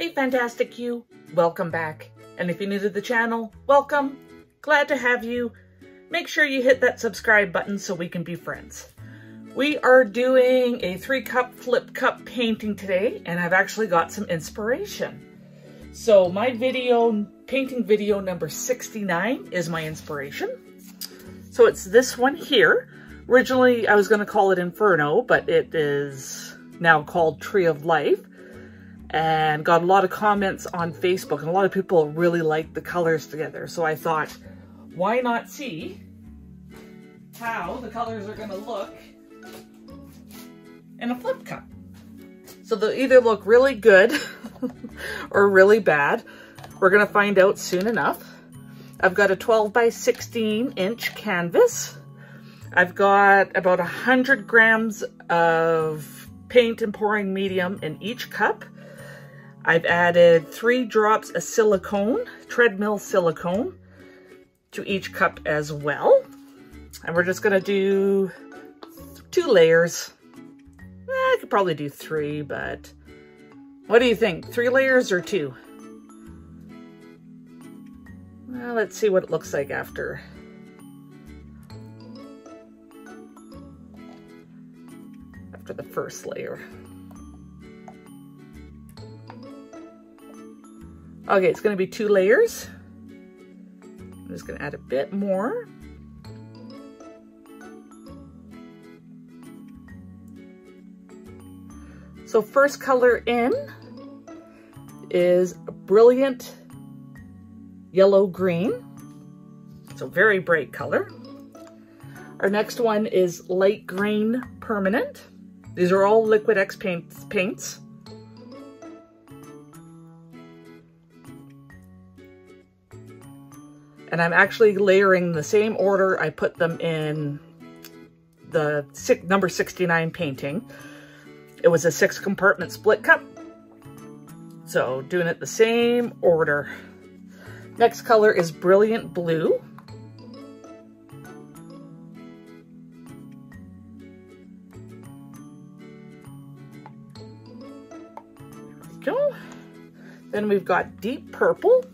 Hey Fantastic You, welcome back. And if you're new to the channel, welcome. Glad to have you. Make sure you hit that subscribe button so we can be friends. We are doing a three cup flip cup painting today and I've actually got some inspiration. So my video, painting video number 69 is my inspiration. So it's this one here. Originally I was going to call it Inferno, but it is now called Tree of Life and got a lot of comments on Facebook and a lot of people really liked the colors together. So I thought, why not see how the colors are going to look in a flip cup? So they'll either look really good or really bad. We're going to find out soon enough. I've got a 12 by 16 inch canvas. I've got about 100 grams of paint and pouring medium in each cup. I've added three drops of silicone, treadmill silicone, to each cup as well. And we're just gonna do two layers. Eh, I could probably do three, but what do you think? Three layers or two? Well, let's see what it looks like after. After the first layer. Okay, it's to be two layers. I'm just to add a bit more. So first color in is Brilliant Yellow Green. It's a very bright color. Our next one is Light Green Permanent. These are all Liquitex paints. paints. And I'm actually layering the same order I put them in the six, number 69 painting. It was a six compartment split cup. So doing it the same order. Next color is Brilliant Blue. There we go. Then we've got Deep Purple.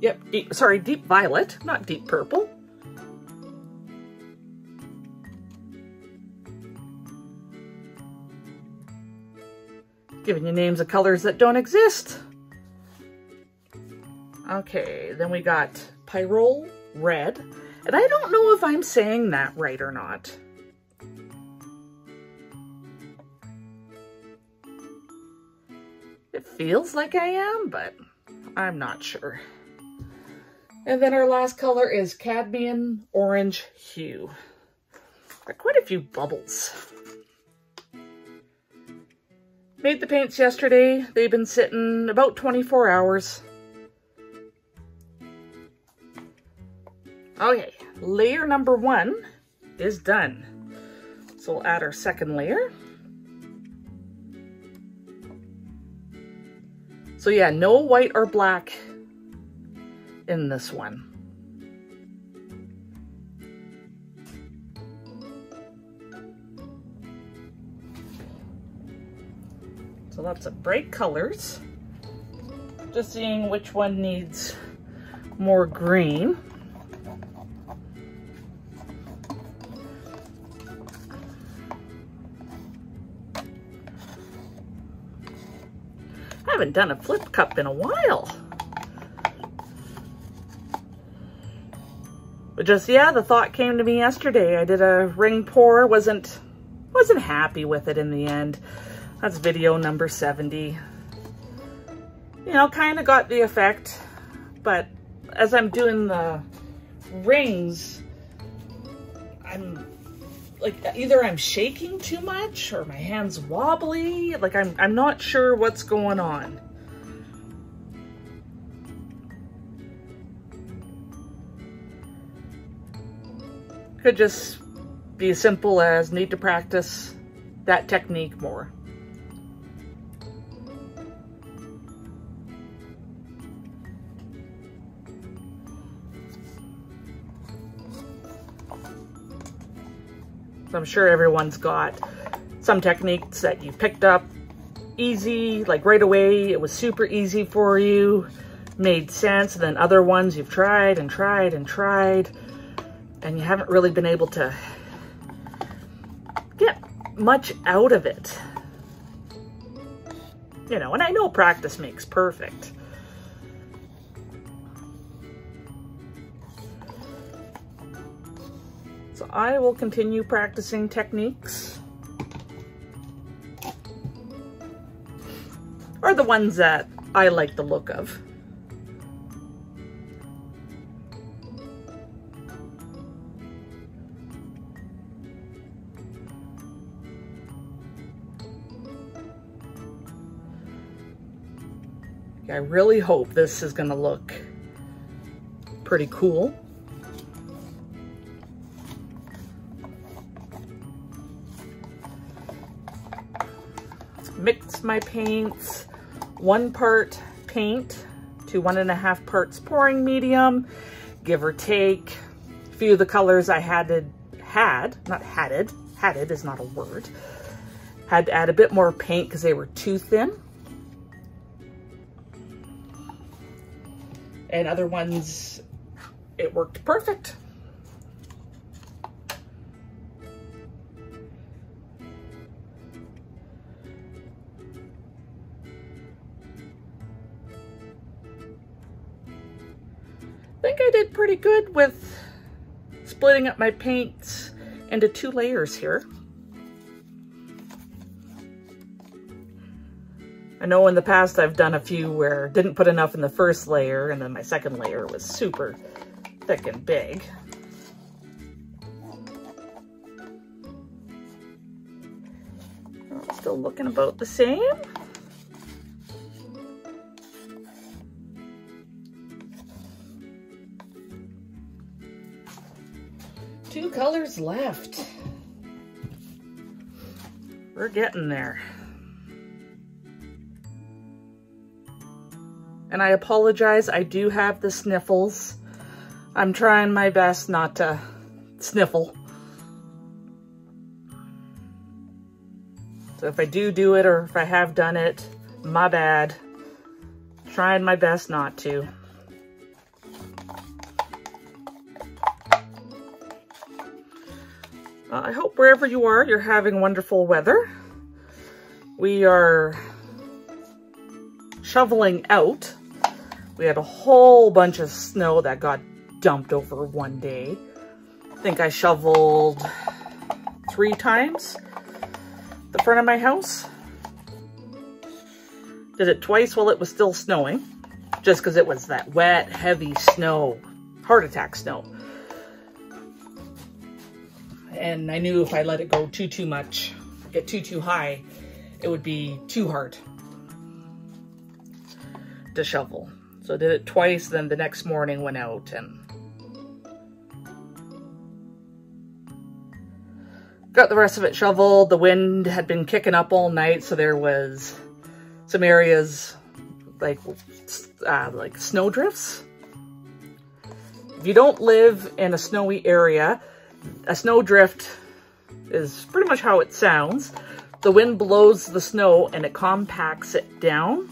Yep, deep, sorry, deep violet, not deep purple. Giving you names of colors that don't exist. Okay, then we got Pyrrole Red. And I don't know if I'm saying that right or not. It feels like I am, but I'm not sure. And then our last color is cadmium orange hue. Got quite a few bubbles. Made the paints yesterday. They've been sitting about 24 hours. Okay, layer number one is done. So we'll add our second layer. So yeah, no white or black in this one. So lots of bright colors. Just seeing which one needs more green. I haven't done a flip cup in a while. But just, yeah, the thought came to me yesterday. I did a ring pour, wasn't, wasn't happy with it in the end. That's video number 70. You know, kind of got the effect, but as I'm doing the rings, I'm like either I'm shaking too much or my hand's wobbly. Like I'm, I'm not sure what's going on. Could just be as simple as need to practice that technique more. So I'm sure everyone's got some techniques that you picked up easy, like right away, it was super easy for you, made sense. And then other ones you've tried and tried and tried, and you haven't really been able to get much out of it. You know, and I know practice makes perfect. So I will continue practicing techniques. Or the ones that I like the look of. I really hope this is gonna look pretty cool. mix my paints, one part paint to one and a half parts pouring medium, give or take. A few of the colors I had, had, not hatted, hatted is not a word, had to add a bit more paint because they were too thin. And other ones, it worked perfect. I think I did pretty good with splitting up my paints into two layers here. I know in the past I've done a few where didn't put enough in the first layer and then my second layer was super thick and big. Still looking about the same. two colors left. We're getting there. And I apologize, I do have the sniffles. I'm trying my best not to sniffle. So if I do do it or if I have done it, my bad. Trying my best not to. Uh, I hope wherever you are, you're having wonderful weather. We are shoveling out. We had a whole bunch of snow that got dumped over one day. I think I shoveled three times the front of my house. Did it twice while it was still snowing, just because it was that wet, heavy snow, heart attack snow and I knew if I let it go too, too much, get too, too high, it would be too hard to shovel. So I did it twice, then the next morning went out and got the rest of it shoveled. The wind had been kicking up all night, so there was some areas like uh, like snow drifts. If you don't live in a snowy area, a snowdrift is pretty much how it sounds. The wind blows the snow and it compacts it down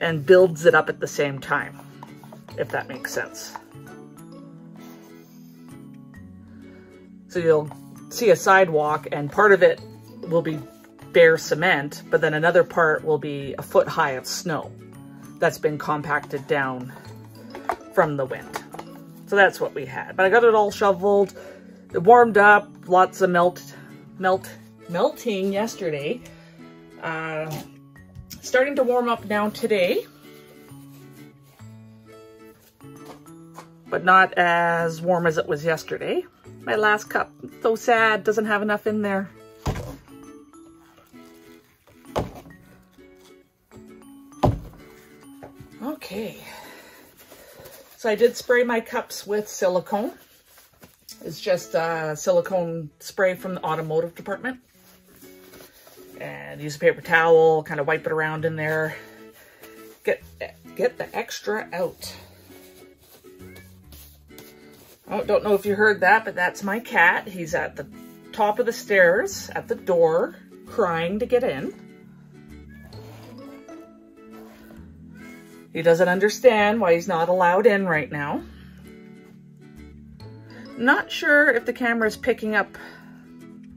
and builds it up at the same time, if that makes sense. So you'll see a sidewalk and part of it will be bare cement, but then another part will be a foot high of snow that's been compacted down from the wind. So that's what we had. But I got it all shoveled. It warmed up. Lots of melt, melt, melting yesterday. Uh, starting to warm up now today. But not as warm as it was yesterday. My last cup, so sad, doesn't have enough in there. Okay. So I did spray my cups with silicone. It's just a silicone spray from the automotive department use a paper towel, kind of wipe it around in there. Get, get the extra out. I don't know if you heard that, but that's my cat. He's at the top of the stairs at the door, crying to get in. He doesn't understand why he's not allowed in right now. Not sure if the camera is picking up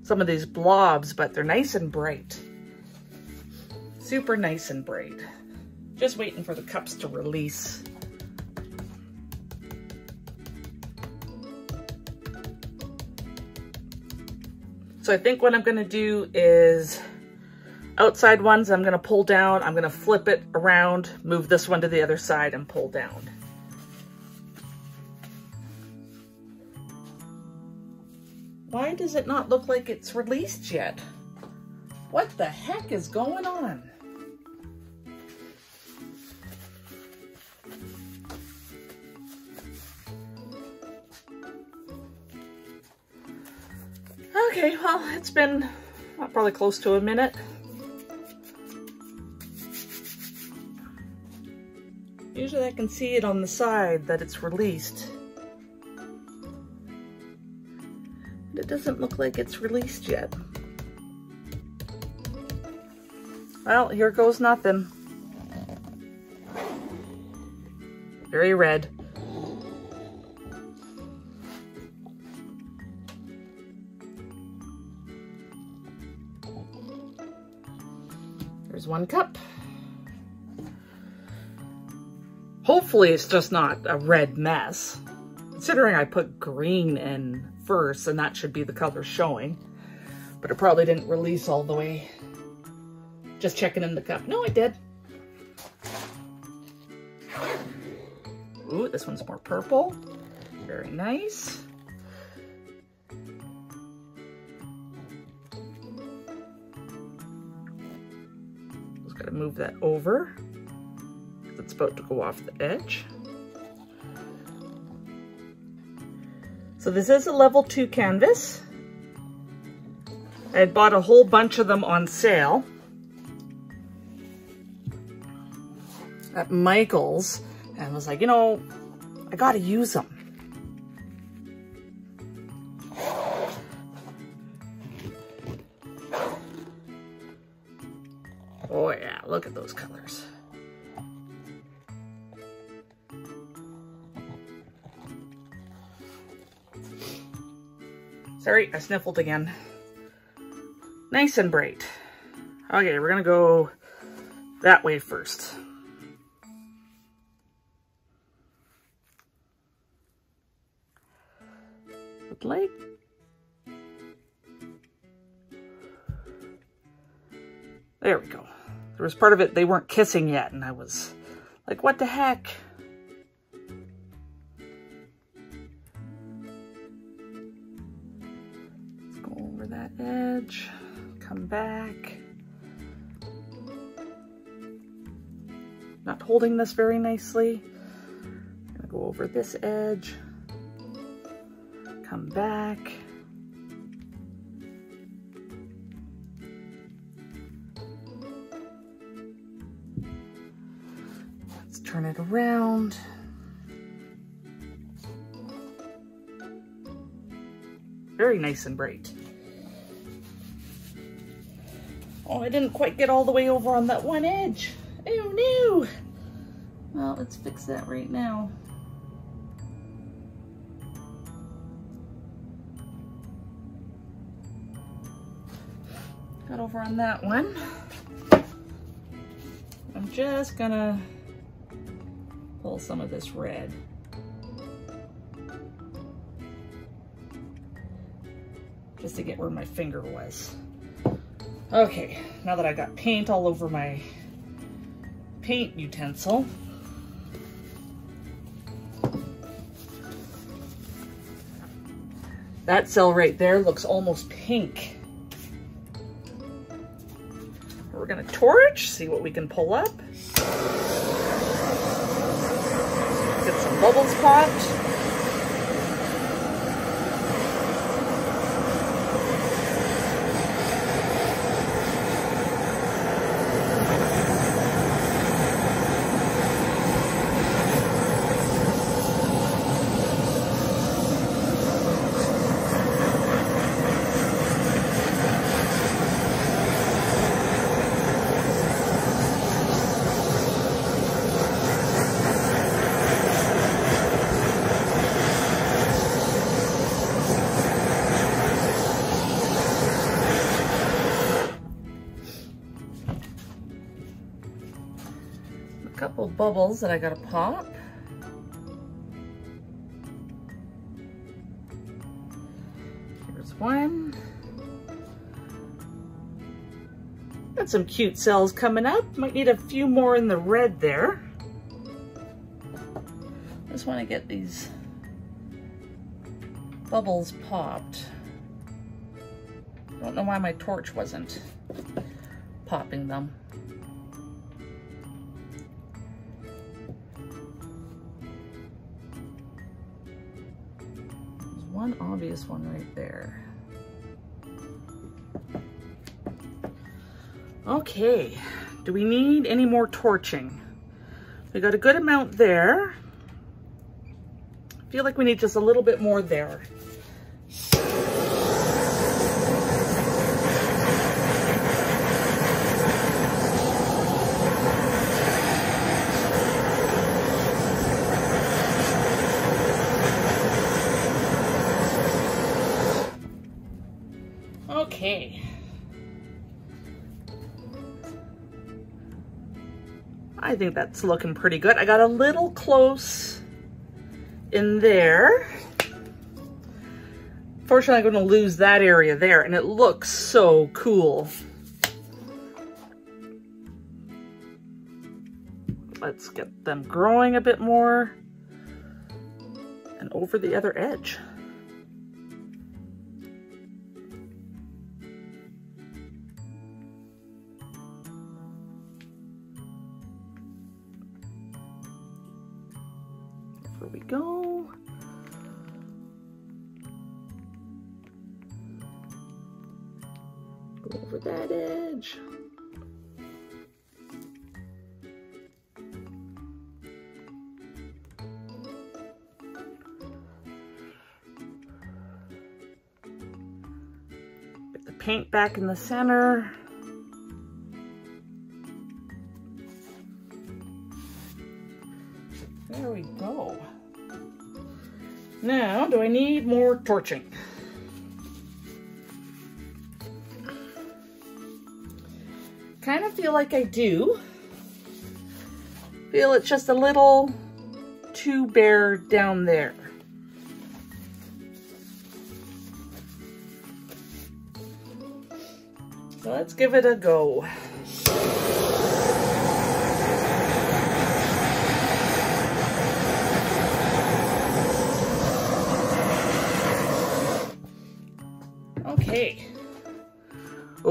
some of these blobs, but they're nice and bright. Super nice and bright. Just waiting for the cups to release. So I think what I'm gonna do is outside ones I'm gonna pull down, I'm gonna flip it around, move this one to the other side and pull down. Why does it not look like it's released yet? What the heck is going on? Okay, well, it's been uh, probably close to a minute. Usually I can see it on the side that it's released. But It doesn't look like it's released yet. Well, here goes nothing. Very red. There's one cup. Hopefully it's just not a red mess. Considering I put green in first and that should be the color showing. But it probably didn't release all the way. Just checking in the cup. No, it did. Ooh, this one's more purple. Very nice. Move that over. It's about to go off the edge. So this is a level two canvas. I had bought a whole bunch of them on sale at Michael's and was like, you know, I gotta use them. I sniffled again. Nice and bright. Okay, we're gonna go that way first. Like There we go. There was part of it, they weren't kissing yet, and I was like, what the heck? Edge, come back. Not holding this very nicely. I'm gonna go over this edge, come back. Let's turn it around. Very nice and bright. Oh, I didn't quite get all the way over on that one edge. Oh no! Well, let's fix that right now. Got over on that one. I'm just gonna pull some of this red. Just to get where my finger was. Okay, now that I got paint all over my paint utensil, that cell right there looks almost pink. We're gonna torch, see what we can pull up. Get some bubbles popped. Couple bubbles that I gotta pop. Here's one. Got some cute cells coming up. Might need a few more in the red there. Just want to get these bubbles popped. Don't know why my torch wasn't popping them. One obvious one right there. Okay, do we need any more torching? We got a good amount there. I feel like we need just a little bit more there. I think that's looking pretty good. I got a little close in there. Fortunately, I'm going to lose that area there, and it looks so cool. Let's get them growing a bit more and over the other edge. Over that edge. Get the paint back in the center. There we go. Now, do I need more torching? Feel like I do. Feel it's just a little too bare down there. So let's give it a go.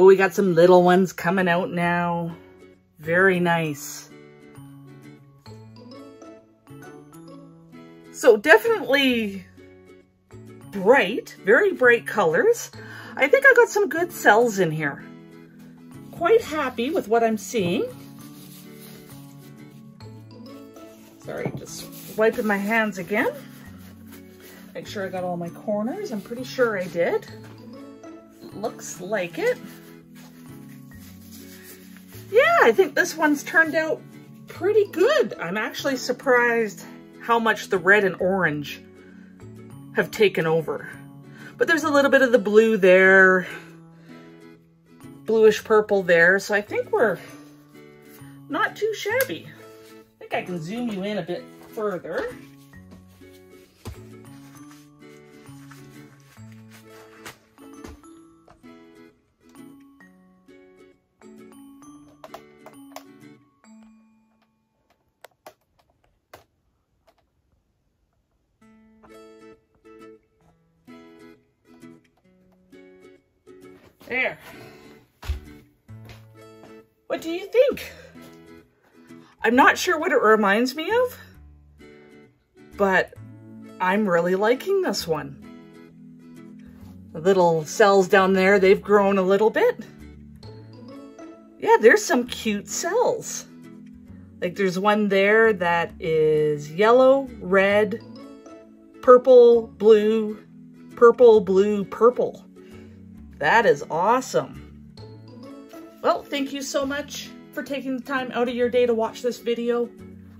Oh, we got some little ones coming out now. Very nice. So definitely bright, very bright colors. I think I got some good cells in here. Quite happy with what I'm seeing. Sorry, just wiping my hands again. Make sure I got all my corners. I'm pretty sure I did. Looks like it. Yeah, I think this one's turned out pretty good. I'm actually surprised how much the red and orange have taken over. But there's a little bit of the blue there, bluish purple there, so I think we're not too shabby. I think I can zoom you in a bit further. I'm not sure what it reminds me of, but I'm really liking this one. The little cells down there, they've grown a little bit. Yeah, there's some cute cells. Like there's one there that is yellow, red, purple, blue, purple, blue, purple. That is awesome. Well, thank you so much for taking the time out of your day to watch this video.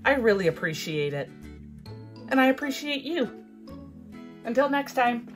I really appreciate it. And I appreciate you. Until next time.